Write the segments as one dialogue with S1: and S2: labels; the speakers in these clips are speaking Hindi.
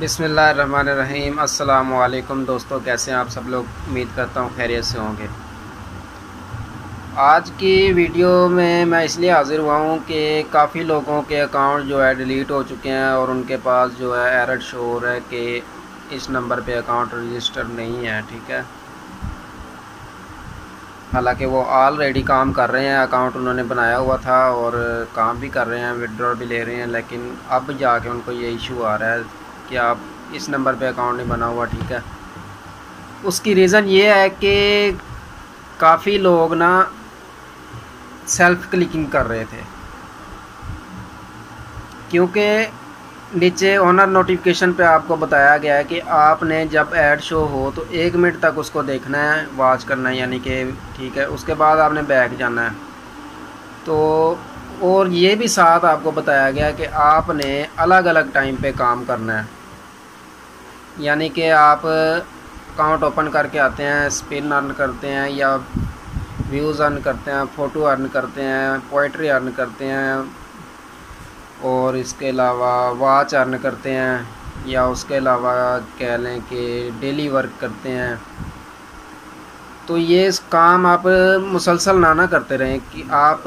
S1: बिसमीम अल्लाम दोस्तों, कैसे हैं आप सब लोग? उम्मीद करता हूँ खैरियत से होंगे। आज की वीडियो में मैं इसलिए हाज़िर हुआ हूँ कि काफ़ी लोगों के अकाउंट जो है डिलीट हो चुके हैं और उनके पास जो है एरर शो हो रहा है कि इस नंबर पे अकाउंट रजिस्टर नहीं है, ठीक है? हालाँकि वो ऑलरेडी काम कर रहे हैं, अकाउंट उन्होंने बनाया हुआ था और काम भी कर रहे हैं विड्रॉ भी ले रहे हैं, लेकिन अब जाके उनको ये इशू आ रहा है। कि आप इस नंबर पे अकाउंट नहीं बना हुआ, ठीक है? उसकी रीज़न ये है कि काफ़ी लोग ना सेल्फ क्लिकिंग कर रहे थे। क्योंकि नीचे ऑनर नोटिफिकेशन पे आपको बताया गया है कि आपने जब ऐड शो हो तो एक मिनट तक उसको देखना है वॉच करना है, यानी कि, ठीक है? उसके बाद आपने बैक जाना है। तो और ये भी साथ आपको बताया गया कि आपने अलग अलग टाइम पे काम करना है। यानी कि आप अकाउंट ओपन करके आते हैं स्पिन अर्न करते हैं या व्यूज़ अर्न करते हैं फ़ोटो अर्न करते हैं पोइट्री अर्न करते हैं और इसके अलावा वाच अर्न करते हैं या उसके अलावा कह लें कि डेली वर्क करते हैं। तो ये काम आप मुसलसल ना ना करते रहें कि आप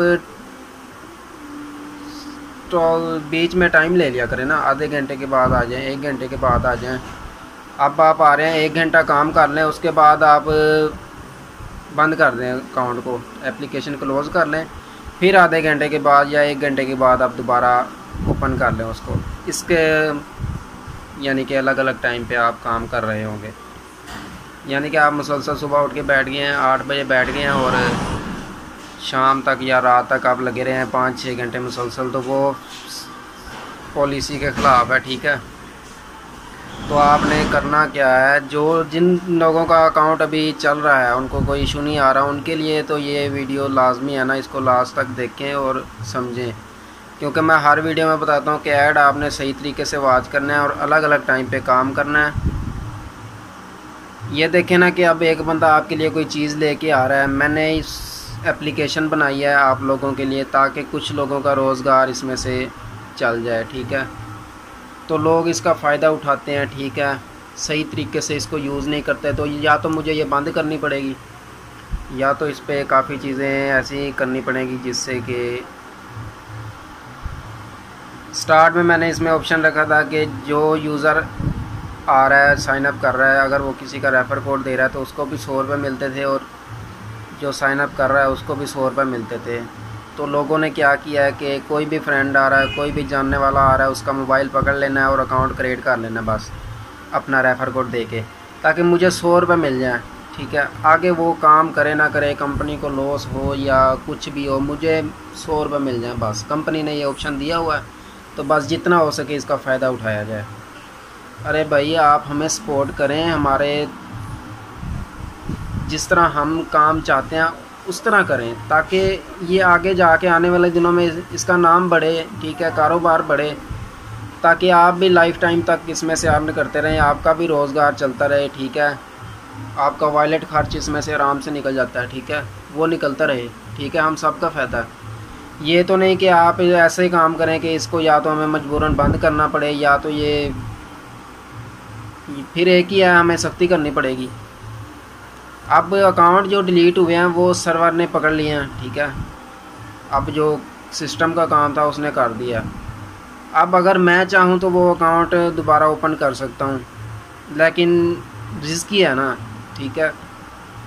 S1: तो बीच में टाइम ले लिया करें ना, आधे घंटे के बाद आ जाएँ, एक घंटे के बाद आ जाएँ। अब आप आ रहे हैं, एक घंटा काम कर लें, उसके बाद आप बंद कर दें अकाउंट को एप्लीकेशन क्लोज़ कर लें, फिर आधे घंटे के बाद या एक घंटे के बाद आप दोबारा ओपन कर लें उसको। इसके, यानी कि अलग अलग टाइम पे आप काम कर रहे होंगे। यानी कि आप मुसलसल सुबह उठ के बैठ गए हैं, आठ बजे बैठ गए हैं और शाम तक या रात तक आप लगे रहे हैं पाँच छः घंटे मुसलसल तो वो पॉलिसी के ख़िलाफ़ है, ठीक है? तो आपने करना क्या है? जो जिन लोगों का अकाउंट अभी चल रहा है, उनको कोई इशू नहीं आ रहा, उनके लिए तो ये वीडियो लाजमी है ना, इसको लास्ट तक देखें और समझें। क्योंकि मैं हर वीडियो में बताता हूँ कि ऐड आपने सही तरीके से वाच करना है और अलग अलग टाइम पे काम करना है। ये देखें ना कि अब एक बंदा आपके लिए कोई चीज़ लेके आ रहा है। मैंने इस एप्लीकेशन बनाई है आप लोगों के लिए, ताकि कुछ लोगों का रोज़गार इसमें से चल जाए, ठीक है? तो लोग इसका फ़ायदा उठाते हैं, ठीक है? सही तरीके से इसको यूज़ नहीं करते तो या तो मुझे ये बंद करनी पड़ेगी, या तो इस पर काफ़ी चीज़ें ऐसी करनी पड़ेगी जिससे कि स्टार्ट में मैंने इसमें ऑप्शन रखा था कि जो यूज़र आ रहा है साइन अप कर रहा है, अगर वो किसी का रेफ़र कोड दे रहा है तो उसको भी सौ रुपये मिलते थे और जो साइन अप कर रहा है, उसको भी सौ रुपये मिलते थे। तो लोगों ने क्या किया है कि कोई भी फ्रेंड आ रहा है, कोई भी जानने वाला आ रहा है, उसका मोबाइल पकड़ लेना है और अकाउंट क्रिएट कर लेना है बस, अपना रेफ़र कोड दे के, ताकि मुझे सौ रुपये मिल जाए, ठीक है? आगे वो काम करे ना करे कंपनी को लॉस हो या कुछ भी हो, मुझे सौ रुपये मिल जाए बस। कंपनी ने ये ऑप्शन दिया हुआ है तो बस जितना हो सके इसका फ़ायदा उठाया जाए। अरे भाई, आप हमें सपोर्ट करें, हमारे जिस तरह हम काम चाहते हैं उस तरह करें ताकि ये आगे जाके आने वाले दिनों में इसका नाम बढ़े, ठीक है, कारोबार बढ़े, ताकि आप भी लाइफ टाइम तक इसमें से अर्न करते रहें, आपका भी रोज़गार चलता रहे, ठीक है। आपका वॉलेट खर्च इसमें से आराम से निकल जाता है, ठीक है। वो निकलता रहे, ठीक है, हम सबका फ़ायदा है। ये तो नहीं कि आप ऐसे काम करें कि इसको या तो हमें मजबूरन बंद करना पड़े, या तो ये, फिर एक ही है, हमें सख्ती करनी पड़ेगी। अब अकाउंट जो डिलीट हुए हैं, वो सर्वर ने पकड़ लिए हैं, ठीक है? अब जो सिस्टम का काम था, उसने कर दिया। अब अगर मैं चाहूँ तो वो अकाउंट दोबारा ओपन कर सकता हूँ। लेकिन रिस्की है ना, ठीक है?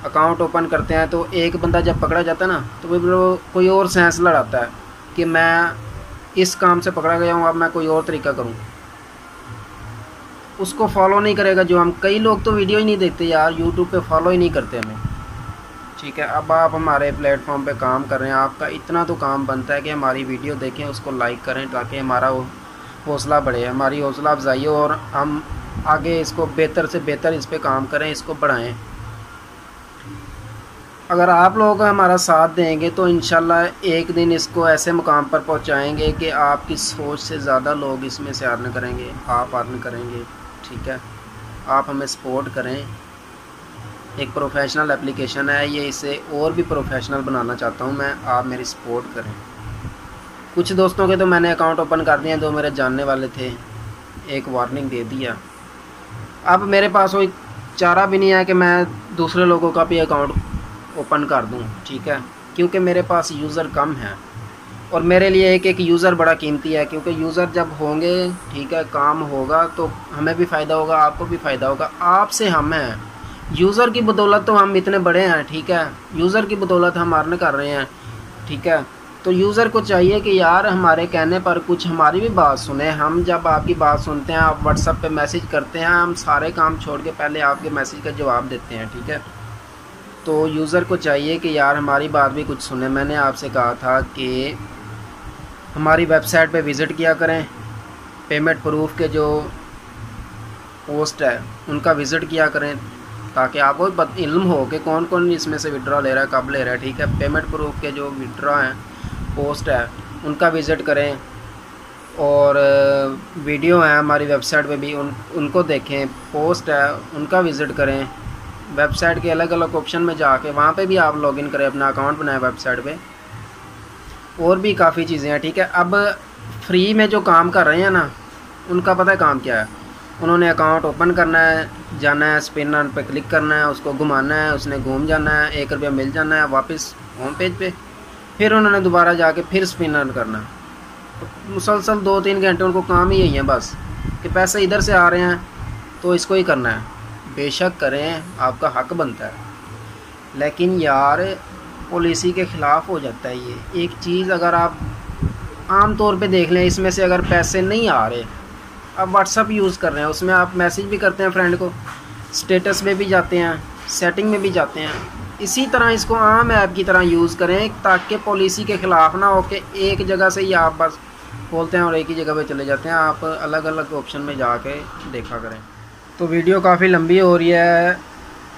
S1: अकाउंट ओपन करते हैं तो एक बंदा जब पकड़ा जाता है ना तो वो कोई और सेंस लड़ाता है कि मैं इस काम से पकड़ा गया हूँ, अब मैं कोई और तरीका करूँ। उसको फॉलो नहीं करेगा जो हम, कई लोग तो वीडियो ही नहीं देखते यार यूट्यूब पे फॉलो ही नहीं करते हमें। ठीक है, अब आप हमारे प्लेटफॉर्म पे काम कर रहे हैं, आपका इतना तो काम बनता है कि हमारी वीडियो देखें, उसको लाइक करें ताकि हमारा हौसला बढ़े, हमारी हौसला अफजाई हो और हम आगे इसको बेहतर से बेहतर इस पर काम करें, इसको बढ़ाएँ। अगर आप लोग हमारा साथ देंगे तो इन एक दिन इसको ऐसे मुकाम पर पहुंचाएँगे कि आपकी सोच से ज़्यादा लोग इसमें से अर्न करेंगे, आप अर्न करेंगे। ठीक है। आप हमें सपोर्ट करें। एक प्रोफेशनल एप्लीकेशन है, ये इसे और भी प्रोफेशनल बनाना चाहता हूँ मैं। आप मेरी सपोर्ट करें। कुछ दोस्तों के तो मैंने अकाउंट ओपन कर दिए जो मेरे जानने वाले थे। एक वार्निंग दे दिया। अब मेरे पास कोई चारा भी नहीं है कि मैं दूसरे लोगों का भी अकाउंट ओपन कर दूँ, ठीक है? क्योंकि मेरे पास यूज़र कम है। और मेरे लिए एक एक यूज़र बड़ा कीमती है, क्योंकि यूज़र जब होंगे, ठीक है, काम होगा तो हमें भी फ़ायदा होगा, आपको भी फ़ायदा होगा। आपसे हम हैं। यूज़र की बदौलत तो हम इतने बड़े हैं, ठीक है? यूज़र की बदौलत हम अर्न कर रहे हैं, ठीक है? तो यूज़र को चाहिए कि यार, हमारे कहने पर कुछ हमारी भी बात सुने। हम जब आपकी बात सुनते हैं, आप व्हाट्सअप पे मैसेज करते हैं, हम सारे काम छोड़ के पहले आपके मैसेज का जवाब देते हैं, ठीक है? तो यूज़र को चाहिए कि यार हमारी बात भी कुछ सुने। मैंने आपसे कहा था कि हमारी वेबसाइट पे विज़िट किया करें। पेमेंट प्रूफ के जो पोस्ट है, उनका विज़िट किया करें ताकि आपको इल्म हो कि कौन कौन इसमें से विड्रॉ ले रहा है, कब ले रहा है, ठीक है? पेमेंट प्रूफ के जो विड्रा हैं पोस्ट है, उनका विज़िट करें और वीडियो हैं हमारी वेबसाइट पे भी। उन, उनको देखें पोस्ट है, उनका विज़िट करें। वेबसाइट के अलग अलग ऑप्शन में जाके वहाँ पे भी आप लॉगिन करें, अपना अकाउंट बनाएँ वेबसाइट पे। और भी काफ़ी चीज़ें हैं, ठीक है? अब फ्री में जो काम कर रहे हैं ना, उनका पता है काम क्या है? उन्होंने अकाउंट ओपन करना है, जाना है स्पिन पे क्लिक करना है, उसको घुमाना है, उसने घूम जाना है, एक रुपया मिल जाना है, वापस होम पेज पे। फिर उन्होंने दोबारा जाके फिर स्पिन करना। तो मुसलसल दो तीन घंटे उनको काम ही यही है बस, कि पैसे इधर से आ रहे हैं तो इसको ही करना है। बेशक करें, आपका हक बनता है। लेकिन यार पॉलिसी के ख़िलाफ़ हो जाता है ये। एक चीज़ अगर आप आम तौर पे देख लें, इसमें से अगर पैसे नहीं आ रहे, आप व्हाट्सअप यूज़ कर रहे हैं, उसमें आप मैसेज भी करते हैं फ्रेंड को स्टेटस में भी जाते हैं सेटिंग में भी जाते हैं। इसी तरह इसको आम ऐप की तरह यूज़ करें, ताकि पॉलिसी के ख़िलाफ़ ना हो कि एक जगह से ही आप बस बोलते हैं और एक ही जगह पे चले जाते हैं। आप अलग अलग ऑप्शन में जाके देखा करें। तो वीडियो काफ़ी लंबी हो रही है।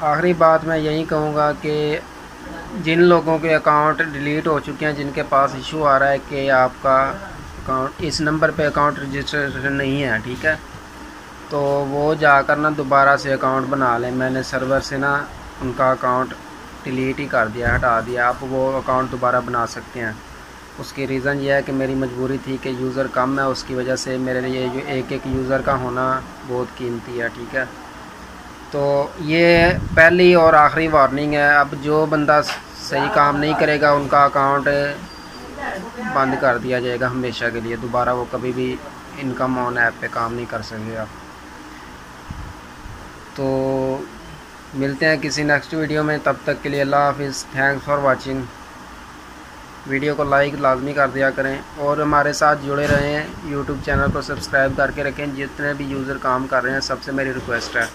S1: आखिरी बात मैं यही कहूँगा कि जिन लोगों के अकाउंट डिलीट हो चुके हैं, जिनके पास इशू आ रहा है कि आपका अकाउंट, इस नंबर पे अकाउंट रजिस्ट्रेशन नहीं है, ठीक है? तो वो जाकर ना दोबारा से अकाउंट बना लें। मैंने सर्वर से ना उनका अकाउंट डिलीट ही कर दिया, हटा दिया। आप वो अकाउंट दोबारा बना सकते हैं। उसकी रीज़न ये है कि मेरी मजबूरी थी कि यूज़र कम है, उसकी वजह से मेरे लिए जो एक एक यूज़र का होना बहुत कीमती है, ठीक है? तो ये पहली और आखिरी वार्निंग है। अब जो बंदा सही काम नहीं करेगा, उनका अकाउंट बंद कर दिया जाएगा हमेशा के लिए। दोबारा वो कभी भी इनकम ऑन ऐप पे काम नहीं कर सकेंगे आप। तो मिलते हैं किसी नेक्स्ट वीडियो में। तब तक के लिए अल्लाह हाफिज़। थैंक्स फॉर वाचिंग वीडियो को लाइक लाजमी कर दिया करें और हमारे साथ जुड़े रहें। यूट्यूब चैनल को सब्सक्राइब करके रखें। जितने भी यूज़र काम कर रहे हैं, सबसे मेरी रिक्वेस्ट है।